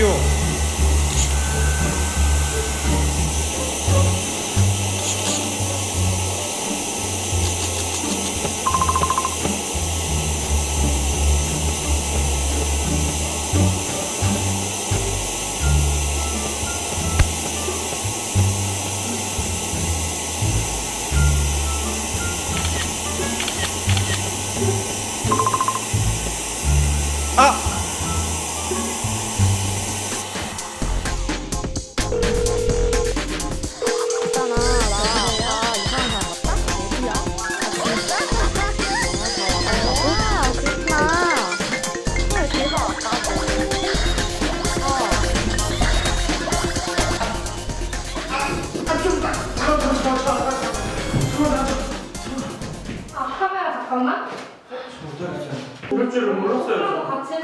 よう。あっ。 잠깐만. 그럴 줄은 몰랐어요. 같이